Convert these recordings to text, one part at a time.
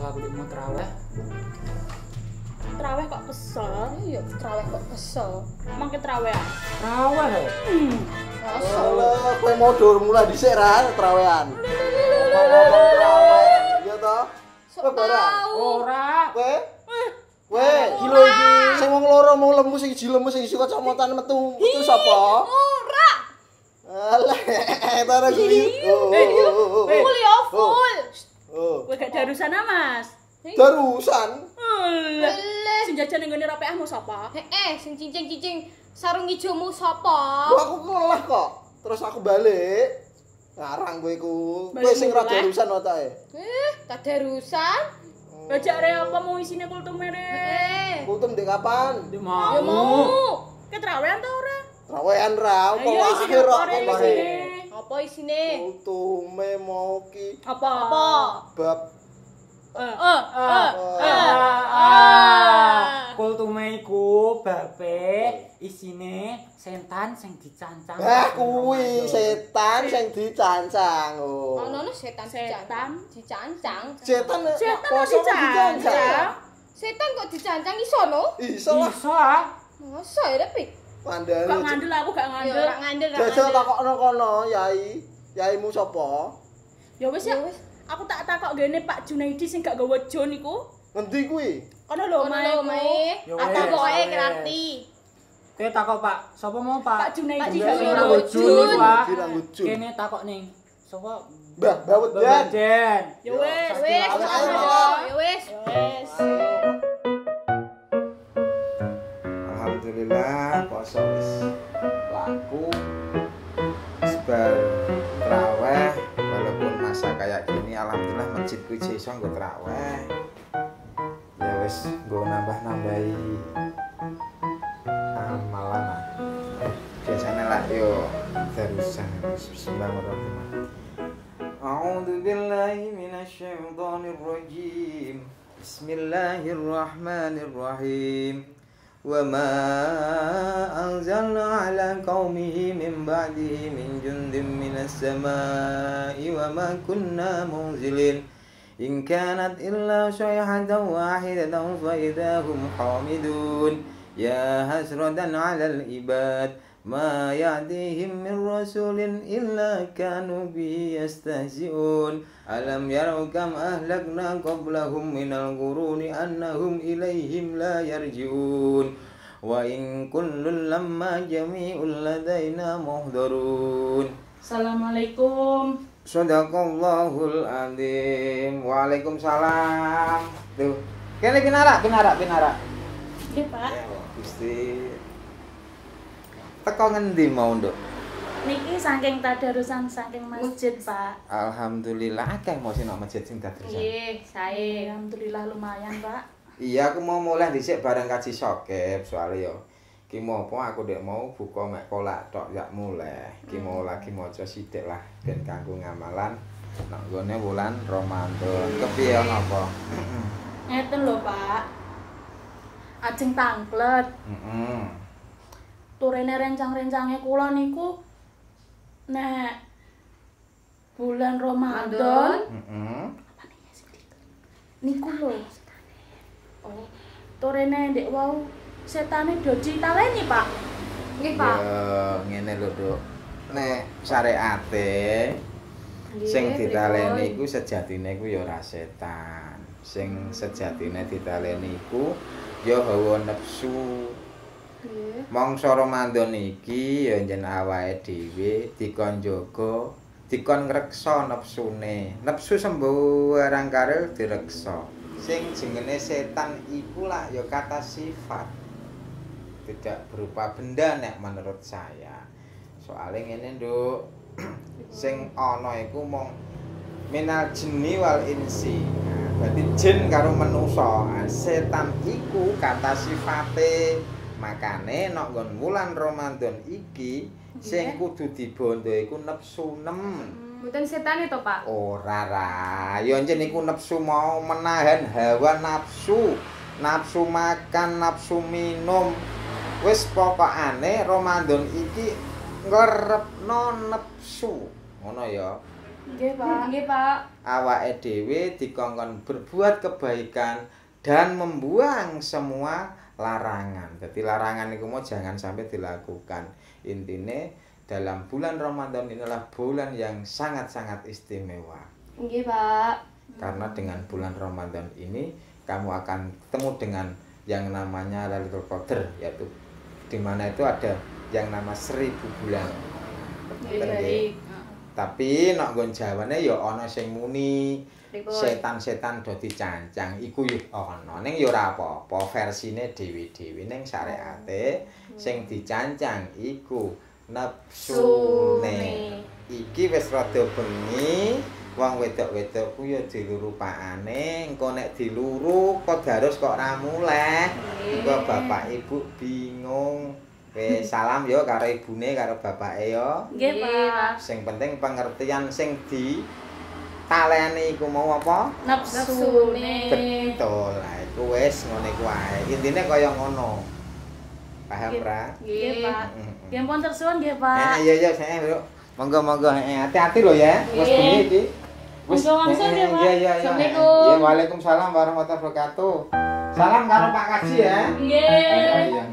kesel aku di mau terawih. Traweh kok kesel? Iya, traweh kok kesel. Mangke trawehan. Terawih lho. Hmm. Kesel. Alah, kowe mau dur mulai dhisik ra trawean. Ngomong traweh. Iya toh? Sok Kowe barang. tau. Ora. Kowe? Kowe Kilo iki. sing wong loro mau lemu sing siji lemu sing kacamatan metu. Itu sapa? Ora. Alah, tara kuwi. Darusan ah, Mas. Darusan. Lah, Boleh. sing jajan ning ngene rapeahmu sapa? Eh, eh, sing cincing-cincing sarung ijomu sapa? Lho aku ngelah kok. Terus aku balik. Ngarang kowe iku. Kowe sing ra darusan watake. Eh, tak darusan. Bajak re apa mau isine kultum mere? Kultum ndek kapan? Ya mau. mau. Ke trawehan ta ora? Trawean ra, apa Ayo isine akhir kok apa isine? Kultume mau ki Apa? Apa? bab Kultume iku babe isine setan sing dicancang. Ah kuwi setan sing dicancang. Oh. Ono no setan Setan. dicancang. Setan poso dicancang. Setan kok dicancang iso no? Iso lah Iso ah. Masa ya, Pik? mandani. Gak ngandel aku gak Yo, ngandel. ora ngandel, Jajal takokno kono, Yai. Yaimu sapa? Ya wis ya. aku tak takok gini Pak Junaidi sing gak gawe Jon iku. Endi kuwi? Kono lho mae. Aku pokoke kerati. Kowe takok Pak, sapa mau Pak? Pak Junaidi gak gawe Jon Pak. Kene takok ning sapa? Mbah Bawet Jan. Yo wis, wis. Yo wis. Wis. Alhamdulillah, wis Laku. alhamdulillah masjid ku iso nggo traweh ya wis nggo nambah nambahi amalan. Ah, biasanya lah yo terusan. Bismillahirrahmanirrahim. A'udzu billahi minasyaitonir rajim Bismillahirrahmanirrahim. Wa ma anzalna ala qaumihi بعده من جند من السماء وما كنا منزلين. إن كانت إلا صيحة واحدة فإذا هم خامدون يا حسرة على العباد ما يأتيهم من رسول إلا كانوا به يستهزئون. ألم يروا كم أهلكنا قبلهم من القرون أنهم إليهم لا يرجعون. وإن كل لما جميع لدينا محضرون Assalamualaikum. Sadaqallahul azim. Waalaikumsalam. Tuh. Kene pinara, pinara, pinara. Nggih, Pak. Ya, Gusti. Teko ngendi mau, Nduk? Niki saking tadarusan saking masjid, Pak. Alhamdulillah akeh mau sing nang masjid sing dadosan. Nggih, sae. Alhamdulillah lumayan, Pak. Iya, aku mau mulai dhisik bareng kaji sokep soalnya yo. Ki apa aku dek mau buka mek kolak tok yak mulai. Ki mau lagi maca sithik lah ben kanggo ngamalan nang gone wulan Ramadan. Kepiye apa? Ngeten lho, Pak. Ajeng tangklet. Heeh. Turene rencang-rencange kula niku nek bulan Ramadan Heeh. niku lho. Oh, turene ndek wau setane do ditaleni, Pak. Nggih, Pak. Ya ngene lho, Duk. Nek syariate sing ditaleni iku sejatine iku ya ora setan. Sing sejatine ditaleni iku ya hawa nafsu. Nggih. Mangsa Ramadan iki ya njen awake dhewe dikon jaga, dikon ngreksa nepsune. Nepsu sembarang karo direksa. Sing jenenge setan iku lah ya kata sifat. Tidak berupa benda nek menurut saya. Soalnya ngene, Nduk. Sing ana iku mung minal jinni wal insi. Berarti jin karo manusa. Nah, Setan iku kata sifate. Makane nek nggon wulan Ramadan iki sing kudu dibondo iku nepsu nem. Mboten setan itu, Pak. Ora ra. Ya njen iku nepsu mau menahan hawa nafsu. Nafsu makan, nafsu minum. Wis pokokane Ramadan iki ngerepno nepsu. Ngono ya. Nggih, Pak. Nggih, Pak. awake dhewe dikongkon berbuat kebaikan dan membuang semua larangan. Jadi larangan itu mau jangan sampai dilakukan. Intine dalam bulan Ramadan inilah bulan yang sangat-sangat istimewa. Nggih, Pak. Karena dengan bulan Ramadan ini kamu akan ketemu dengan yang namanya Lailatul Qadar yaitu di mana itu ada yang nama seribu bulan. Nggih. baik. Tapi nek nggon jawane ya ana sing muni setan-setan do dicancang iku ya ana ning ya ora apa-apa versine dhewe-dhewe ning syariate sing dicancang iku nepsune iki wis rada bengi wong wedok-wedok ku ya diluru pakane engko nek diluru kok harus kok ora muleh. Engko bapak ibu bingung. Wis salam yo karo ibune karo bapake yo. Nggih, Pak. sing penting pengertian sing di taleni iku mau apa? Nepsune. betul. Lah iku wis ngene iku wae intine kaya ngono. Paham ra? Nggih, Pak. Nggih, pun tersuwun nggih, Eh, Pak. iya iya saya yuk. Monggo monggo eh, hati-hati lho ya. Wis Nggih. bengi iki. Monggo langsung eh, ya, Pak. Iya iya iya. Assalamualaikum. Iya, Waalaikumsalam warahmatullahi wabarakatuh. Salam karo Pak Kaji ya. Iya Nggih. iya.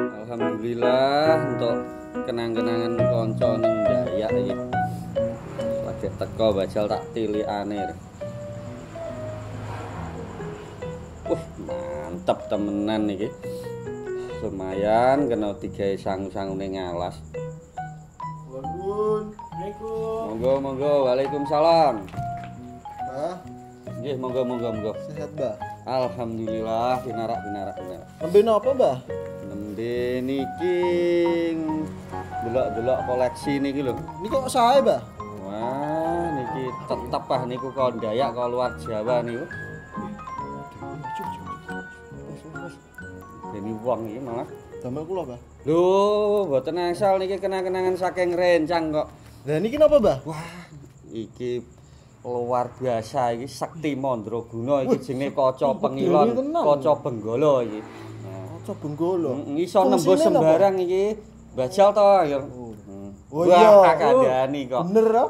Alhamdulillah untuk kenang-kenangan kanca ning Dayak iki. Lagi teko bajal tak tilikane. Mantep temenan iki. Lumayan kena digawe sangu-sangune ngalas. Bangun. Assalamualaikum. Monggo monggo Waalaikumsalam. Bah, Nggih, monggo monggo monggo. sehat, Bah. Alhamdulillah pinarak pinarak pinarak. Nembe napa, Bah? Nembe niki delok-delok koleksi niki lho. Ini kok sae, Bah? Wah, niki tetep ah niku kau Dayak kau luar Jawa niku. Wong iki malah. Damel kula, Bah. Lho, mboten asal niki kenang-kenangan saking rencang kok. Lah niki napa, Bah? Wah, iki luar biasa iki Sakti Mandraguna iki jenenge kaca pengilon, kaca benggala iki. Nah, Kaca benggolo. Mm, iso nembus sembarang iki. Bajal to ya. Oh, Wah, iya. kadani kok. Bener, ah?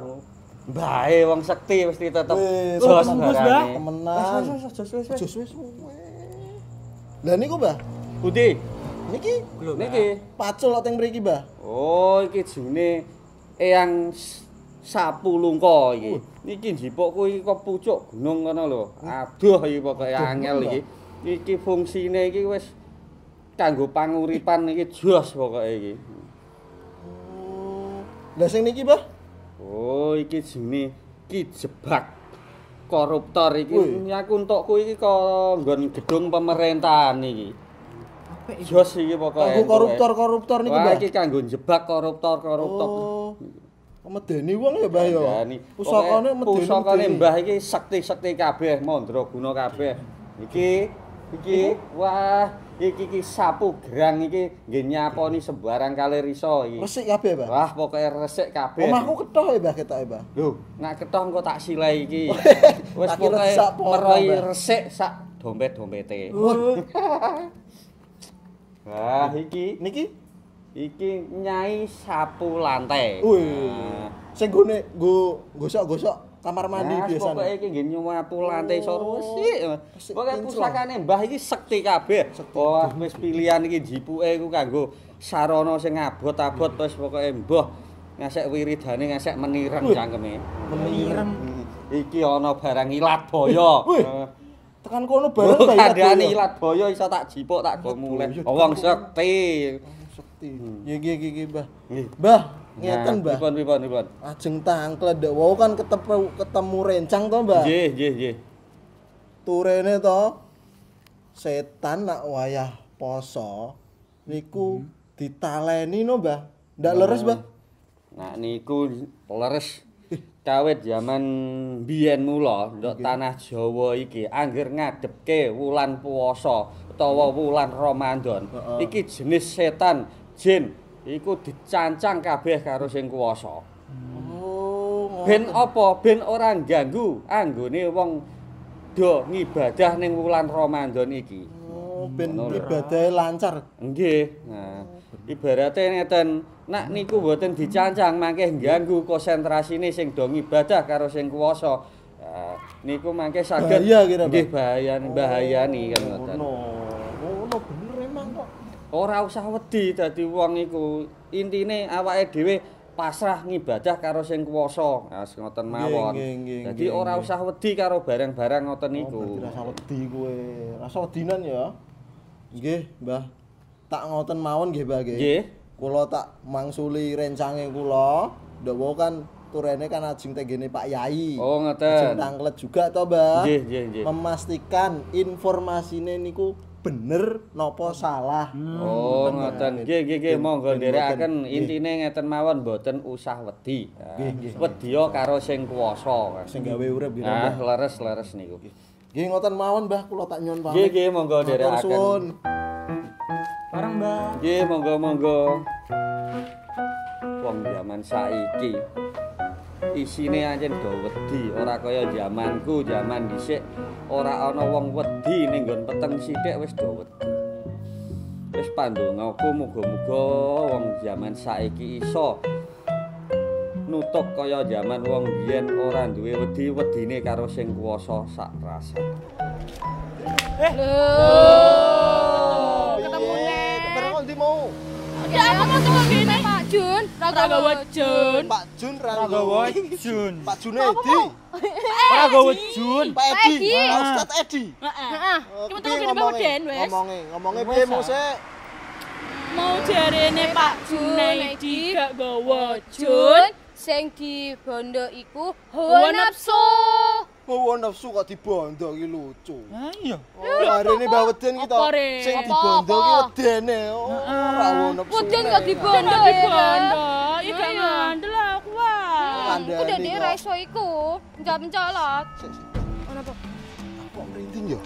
Bae wong sekti mesti tetep jos barane. Temenan. Jos wis. Lah niku, Bah? Pundi? Niki Niki. pacul teng mriki, Bah. Oh, iki june Eyang Sapu Lungka iki. Niki njipukku iki kok pucuk gunung ngono lho. Aduh iki pokoke angel iki. Iki fungsine iki wis kanggo panguripan iki jos pokoke iki. Oh. Lah sing niki, Bah? Oh, iki june ki jebak koruptor iki nyaku entukku iki kok nggon gedung pemerintahan iki. Jos iki pokoke. Kanggo koruptor-koruptor niku, Wah, Bah. iki kanggo jebak koruptor-koruptor. Oh. Medeni wong ya, Bah ya. Pusakane medeni. Pusakane. Mbah iki sekti-sekti kabeh, mandraguna kabeh. Iki iki wah, iki iki sapu gerang iki nggih nyaponi sembarang kali riso iki. Resik kabeh, Bah. Wah, pokoke resik kabeh. Omahku ketoh ya, Bah, ketoke, Bah. Lho, nak ketong kok tak silai iki. Wis pokoke meroi Mbah. resik sak dompet-dompete. Wah, iki Niki iki nyai sapu lantai. Wih. Nah, sing gone nggo gosok-gosok kamar mandi Nah, biasane. Pokoke iki nggih nyapu lantai soro resik. Resik Pokoke pusakane Mbah iki sekti kabeh. Wah, wis pilihan iki jipuke iku kanggo sarana sing abot-abot wis pokoke mbah ngasek wiridane ngasek menireng Wih. cangkeme. Menireng. Iki ana barang ilat boyo. Tekan kono bareng Bah, ya, kandhane ilat boyo iso tak jipuk tak go muleh. Wong sekti. Sekti. Ya iki, Bah. Nggih. Bah, Nah, ngeten, Bah. Pripun pripun pripun. Ajeng tangklet ndek wau kan ketemu ketemu rencang to, Mbak. Nggih, nggih, nggih. Turene to setan nak wayah poso niku ditaleni no, Mbah. Ndak leres, Mbah. Nah niku leres kawit zaman biyen mula ndok tanah Jawa iki angger ngadepke wulan puasa utawa wulan Ramadan. Heeh. Iki jenis setan jin iku dicancang kabeh karo sing kuwasa. Oh, Ben apa? Ben ora ganggu anggone wong do ngibadah ning wulan Ramadan iki. Oh, ben ibadahe lancar. Nggih. Nah, ibarate ngeten, nak niku mboten dicancang mangke ganggu konsentrasine sing do ibadah karo sing kuwasa. Nah, niku mangke saged Bahaya kira? Nggih, bahayani, bahayani kan ngoten. Ngono. Ngono bener emang kok. Ora usah wedi dadi wong iku. Intine awake dhewe pasrah ngibadah karo sing kuwasa. Nah, ngoten mawon. Dadi ora usah wedi karo barang-barang ngoten Oh, niku. berarti rasa wedi kowe. Rasa wedinan ya. Nggih, Mbah. Tak ngoten mawon nggih, Mbah nggih. Nggih. Kula tak mangsuli rencange kula. Ndawa kan turene kan ajeng tenggene Pak Yai. Oh, Ajeng ngoten. tanglet juga to, Mbah. Nggih, nggih, nggih. Memastikan informasine niku bener napa salah. Oh, ngoten. Nggih, nggih, nggih, monggo nderekaken intine ngeten mawon mboten usah wedi. Nggih, nggih. Wedya karo sing kuwasa. Sing gawe urip gitu, Ah, leres-leres niku. Nggih ngoten mawon, Mbah, kula tak nyuwun pamit. Nggih, nggih, monggo nderekaken. suwun. Barang Mbak. Nggih, monggo-monggo. Wong jaman saiki isine anjen do wedi, ora kaya jamanku, jaman dhisik ora ana wong wedi ning nggon peteng sithik wis do wedi. Wis pandongaku muga-muga wong jaman saiki iso nutuk kaya jaman wong biyen ora duwe wedi wedine karo sing kuwasa sak rasa. Ketemu Ya aku mau tunggu gini Pak Jun. Ragawa Jun. Pak Jun Ragawa. Jun. Pak Junedi. Ragawa Jun. Pak Edi. Edi. Pak Ustaz Edi. Heeh. Kita tunggu gini Pak ngomongnya? Den wes. Ngomongnya, ngomongnya piye ah. mau mau jarene Pak Junaidi gak gawa Jun sing di bondo iku hawa hawa nafsu. Hawa nafsu kok dibondo ki lucu. Ah iya. Oh, hari ini Mbak Weden kita sing dibondo ki wedene. Oh, ora nafsu. Pudin kok di bondo Bondo ya. di bondo ya gak Iya. ngandel aku wae Aku kok. ra iso iku. Enggak mencolot. Ono apa? Kok merinding ya?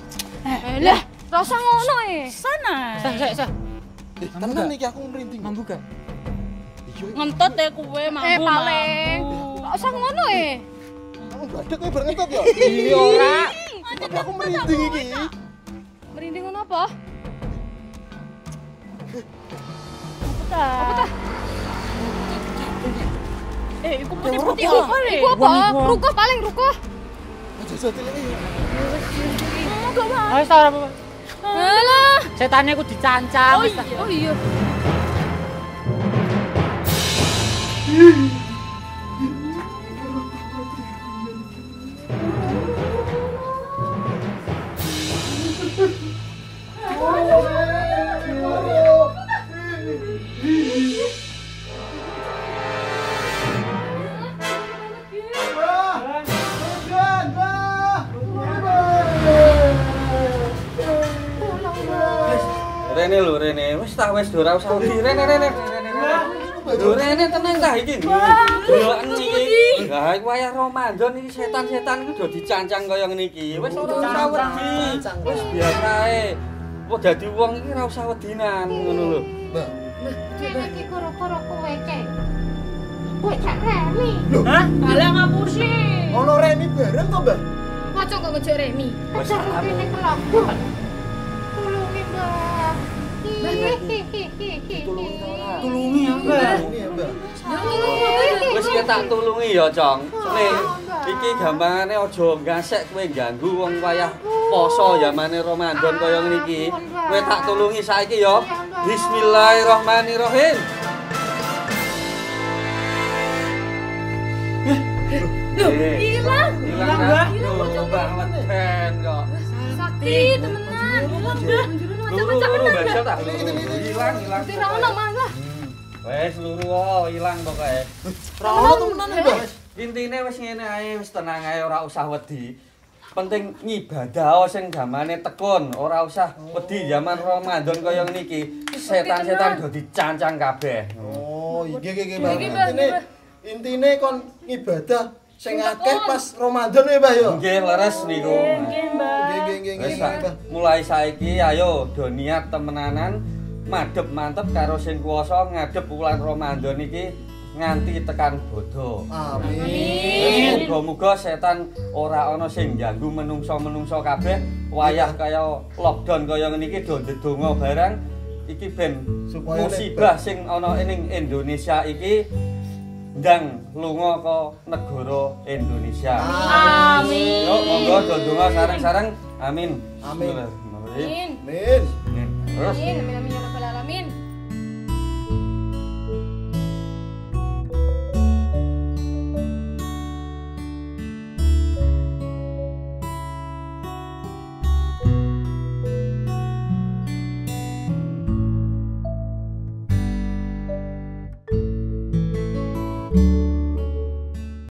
Eh lah, rasa ngono e. sana Sah, sah, sah. Eh, tenan iki aku merinding. Mambu gak? Iya, ngentot ya kue mampu Eh paling. Gak usah ngono e. kamu badhe kowe bareng entot ya? Iya ora. Tapi aku merinding iki. Merinding ngono apa? apa ta eh iku putih-putih Iku apa le Iku apa? Rukuh paling rukuh. Aja aja tilek iki. Ayo ora apa-apa. Alah. Setane ku dicancang. wis ta. Oh iya. Wis tak wis ora usah wedi. Rene Rene. Lho Rene tenang ta iki. Deloken iki. Lah iku wayah Ramadan iki setan-setan iku do dicancang kaya ngene iki. Wis ora usah wedi. Wis biasa ae. Kok dadi wong iki ora usah wedinan ngono lho. Mbak, Kene iki koro-koro kowe cek. Kowe cek remi. Hah? Alah ngapusi ono remi bareng to, Mbak? Kocok kok ngejek remi. Aku- kene kelabon. Tulungi, Mbak. Tulungi ya, Mbak. Ya. Wis ya tak tulungi ya, Cong. Iki gampangane aja gasek kowe ganggu wong wayah poso zamane Ramadan kaya ngene iki. Kowe tak tulungi saiki ya. Bismillahirrahmanirrahim. Loh, hilang. Hilang, Mbak. Hilang kok. Sakti, temenan. Hilang, Mbak. Luru, luru, bisa tak? Hilang, hilang. Tidak ono malah. Wes luru oh, hilang pokoke. Ora ono temenan ya, Mbak. Intine wis ngene ae, wis tenang ae ora usah wedi. Penting ngibadah oh, sing gamane tekun, ora usah wedi zaman Ramadan kaya ngene iki. Setan-setan do dicancang kabeh. Oh, iki iki iki. Intine intine kon ibadah sing akeh pas Ramadan ya, Mbak ya. Nggih leres niku. nggih Nggih nggih nggih nggih. Mbak. mulai saiki ayo do niat temenanan madhep mantep karo sing kuwasa ngadep bulan Ramadan iki nganti tekan bodo. Amin. Muga-muga setan ora ana sing ganggu menungso-menungso kabeh wayah kaya lockdown kaya ngene iki do ndedonga barang iki ben Supaya musibah sing ana ing Indonesia iki ndang lunga ke negara Indonesia. Amin. Yo monggo do ndonga sareng-sareng. Amin. Amin. Amin. Amin. Terus Amin, amin, amin.